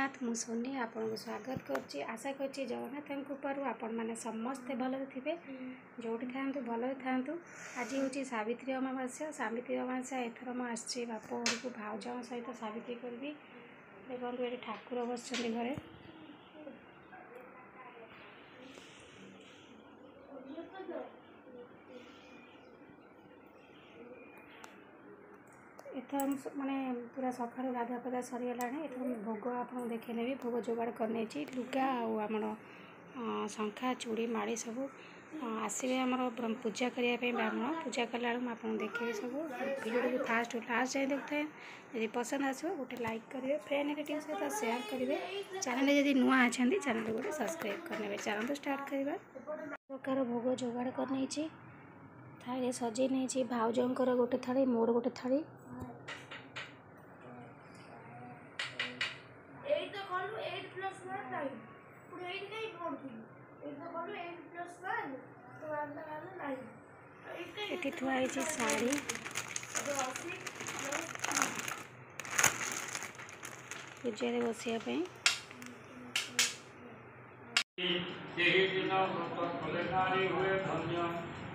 ଜଗନ୍ନାଥ ମୁଁ ସୋନି ଆପଣଙ୍କୁ ସ୍ୱାଗତ କରୁଛି ଆଶା କରୁଛି ଜଗନ୍ନାଥଙ୍କ କୃପାରୁ ଆପଣମାନେ ସମସ୍ତେ ଭଲରେ ଥିବେ ଯେଉଁଠି ଥାଆନ୍ତୁ ଭଲରେ ଥାଆନ୍ତୁ ଆଜି ହେଉଛି ସାବିତ୍ରୀ ଅମାବାସ୍ୟା ସାବିତ୍ରୀ ଅମାବାସ୍ୟା ଏଥର ମୁଁ ଆସିଛି ବାପ ଘରକୁ ଭାଉଜଙ୍କ ସହିତ ସାବିତ୍ରୀ କରିବି ଦେଖନ୍ତୁ ଏଠି ଠାକୁର ବସିଛନ୍ତି ଘରେ एथर मैंने पूरा सका गाधुआपदा सरगला भोग आप देखने भी भोग जोगाड़ कर लुगा आम शखा चूड़ी माड़ी सब आसवे आमर पूजा करने ब्राह्मण पूजा कला आप देखे सब भिडियो फास्ट लास्ट जाए देखते हैं यदि पसंद आस गए लाइक करेंगे फ्रेंड सहित सेयार करेंगे चैनल जब नुआ अच्छा चैनल गोटे सब्सक्राइब करने चैनल तो स्टार्ट करवा प्रकार भोग जोगाड़ कर थाली सजे नहीं भाजर गोटे थाली मोर गोटे थाली এইটাই পড়বি এটা বলো এইট প্লাস নাইন তো আন্দার আলো নাইন এটি থুয়া হয়েছে শাড়ি ପୂଜାରେ ବସିବା ପାଇଁ ସେହି ଦିନ ଲୋକ କଲେ ନାରୀ ହୁଏ ଧନ୍ୟ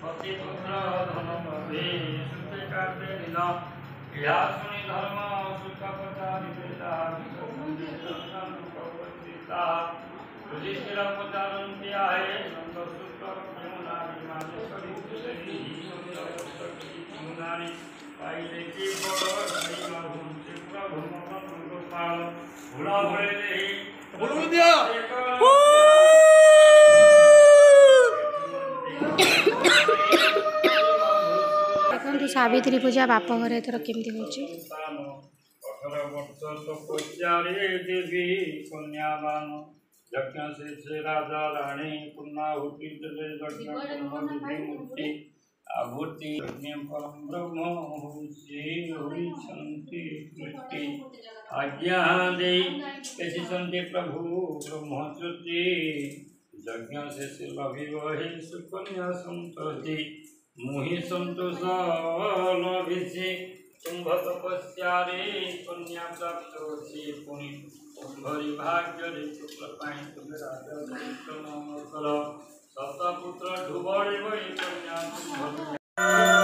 ପତି ପୁତ୍ର ଧନ ପଦେ ସୂଚେ କାର୍ଯ୍ୟ ନୀଲ ଏହା ଶୁଣି ଧର୍ମ ସୂଚ କଥା ବିବେଚା ତାହା युधिष्ठिर को दान किया है बोलो दिया ଦେଖନ୍ତୁ ସାବିତ୍ରୀ ପୂଜା ବାପ ଘରେ ଏଥର କେମିତି ହେଉଛି ଅଠର ବର୍ଷ ତ ପଚାରେ ଦେବି କନ୍ୟାବାନ यज्ञ राजा राणी पुन्हा होती मूर्ति आभूति परम ब्रह्म हुई संति सृष्टि आज्ञा दे कैसी संति प्रभु ब्रह्म श्रुति यज्ञ से लभि वही सुकन्या संतोषि मुहि संतोष लभिषि तुम्भ तपस्या रे कन्या प्राप्त होती पुण्य तुम्हारी भाग्य रे शुक्ल पाई तुम्हें राजा कल सप्तपुत्र ढुबड़े वही कन्या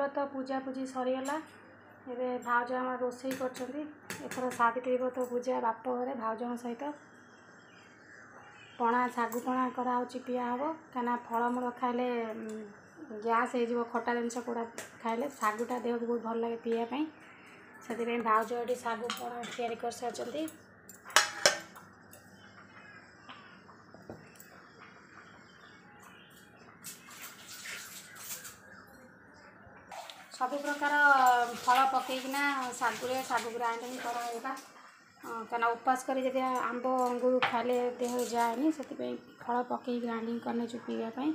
ବ୍ରତ ପୂଜାପୂଜି ସରିଗଲା ଏବେ ଭାଉଜ ଆମର ରୋଷେଇ କରୁଛନ୍ତି ଏଥର ସାବିତ୍ରୀ ବ୍ରତ ପୂଜା ବାପ ଘରେ ଭାଉଜଙ୍କ ସହିତ ପଣା ଶାଗୁ ପଣା କରାହେଉଛି ପିଆ ହେବ କାହିଁକିନା ଫଳମୂଳ ଖାଇଲେ ଗ୍ୟାସ୍ ହେଇଯିବ ଖଟା ଜିନିଷ କୋଡ଼ା ଖାଇଲେ ଶାଗୁଟା ଦେହକୁ ବହୁତ ଭଲ ଲାଗେ ପିଇବା ପାଇଁ ସେଥିପାଇଁ ଭାଉଜ ଏଠି ଶାଗୁ ପଣା ତିଆରି କରିସାରିଛନ୍ତି ସବୁ ପ୍ରକାର ଫଳ ପକାଇକିନା ଶାଗୁରେ ଶାଗୁ ଗ୍ରାଇଣ୍ଡିଂ କରାହେବା କାରଣ ଉପାସ କରି ଯଦି ଆମ୍ବ ଅଙ୍ଗୁର ଖାଇଲେ ଦେହ ଯାଏନି ସେଥିପାଇଁ ଫଳ ପକାଇ ଗ୍ରାଇଣ୍ଡିଂ କଲେ ଚୋପିବା ପାଇଁ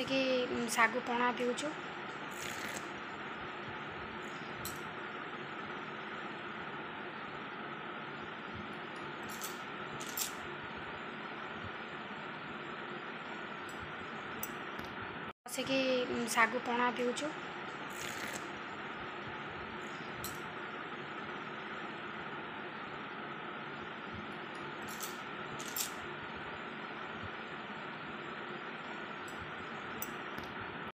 ବସିକି ଶାଗୁ ପଣା ପିଉଛୁ ବସିକି ଶାଗୁ ପଣା ପିଉଛୁ